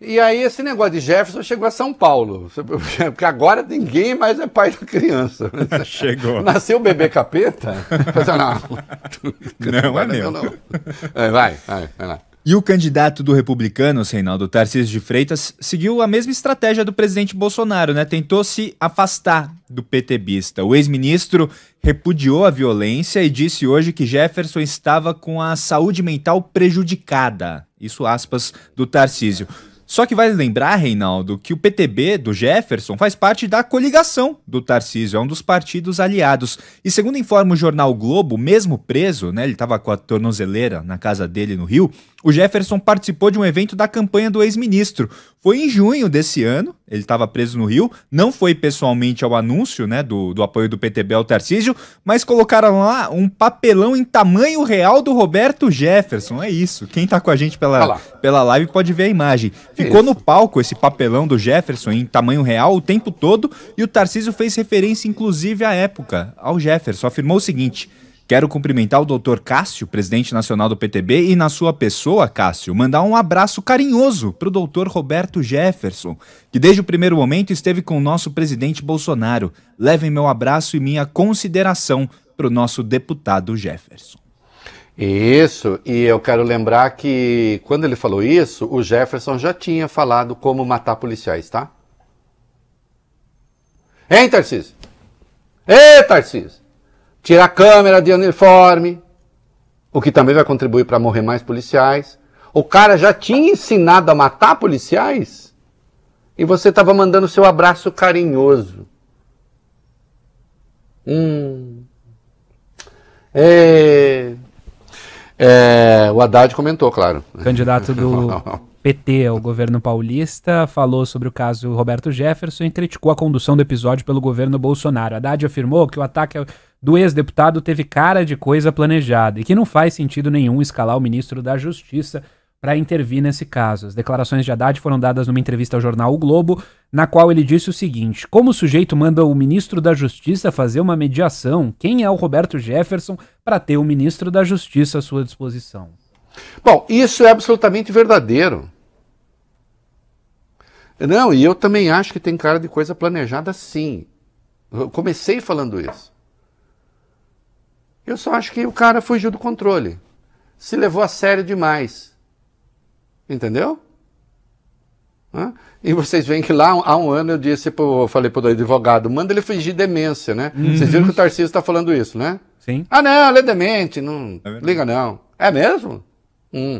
E aí esse negócio de Jefferson chegou a São Paulo. Porque agora ninguém mais é pai da criança. chegou. Nasceu o bebê capeta? não, não é meu. Não. É, vai, vai, vai lá. E o candidato do Republicanos, Reinaldo Tarcísio de Freitas, seguiu a mesma estratégia do presidente Bolsonaro, né? Tentou se afastar do PTBista. O ex-ministro repudiou a violência e disse hoje que Jefferson estava com a saúde mental prejudicada. Isso aspas do Tarcísio. Só que vale lembrar, Reinaldo, que o PTB do Jefferson faz parte da coligação do Tarcísio, é um dos partidos aliados. E segundo informa o jornal Globo, mesmo preso, né, ele estava com a tornozeleira na casa dele no Rio, o Jefferson participou de um evento da campanha do ex-ministro. Foi em junho desse ano, ele estava preso no Rio, não foi pessoalmente ao anúncio né, do, do apoio do PTB ao Tarcísio, mas colocaram lá um papelão em tamanho real do Roberto Jefferson. É isso. Quem está com a gente pela, pela live pode ver a imagem. Ficou no palco esse papelão do Jefferson em tamanho real o tempo todo e o Tarcísio fez referência, inclusive, à época, ao Jefferson. Afirmou o seguinte. Quero cumprimentar o doutor Cássio, presidente nacional do PTB, e na sua pessoa, Cássio, mandar um abraço carinhoso para o doutor Roberto Jefferson, que desde o primeiro momento esteve com o nosso presidente Bolsonaro. Levem meu abraço e minha consideração para o nosso deputado Jefferson. Isso, e eu quero lembrar que quando ele falou isso, o Jefferson já tinha falado como matar policiais, tá? Hein, Tarcísio? Ei, Tarcísio! Tira a câmera de uniforme, o que também vai contribuir para morrer mais policiais. O cara já tinha ensinado a matar policiais e você estava mandando seu abraço carinhoso. Hum. É... É, o Haddad comentou, claro. Candidato do PT ao governo paulista falou sobre o caso Roberto Jefferson e criticou a condução do episódio pelo governo Bolsonaro. Haddad afirmou que o ataque do ex-deputado teve cara de coisa planejada e que não faz sentido nenhum escalar o ministro da Justiça para intervir nesse caso. As declarações de Haddad foram dadas numa entrevista ao jornal O Globo, na qual ele disse o seguinte: Como o sujeito manda o ministro da Justiça fazer uma mediação, quem é o Roberto Jefferson para ter o ministro da Justiça à sua disposição? Bom, isso é absolutamente verdadeiro. Não, e eu também acho que tem cara de coisa planejada sim. Eu comecei falando isso. Eu só acho que o cara fugiu do controle. Se levou a sério demais. Entendeu? Hã? E vocês veem que lá há um ano eu disse, pro, eu falei pro advogado, manda ele fingir demência, né? Uhum. Vocês viram que o Tarcísio está falando isso, né? Sim. Ah, não, ele é demente, não é liga não. É mesmo? Hum.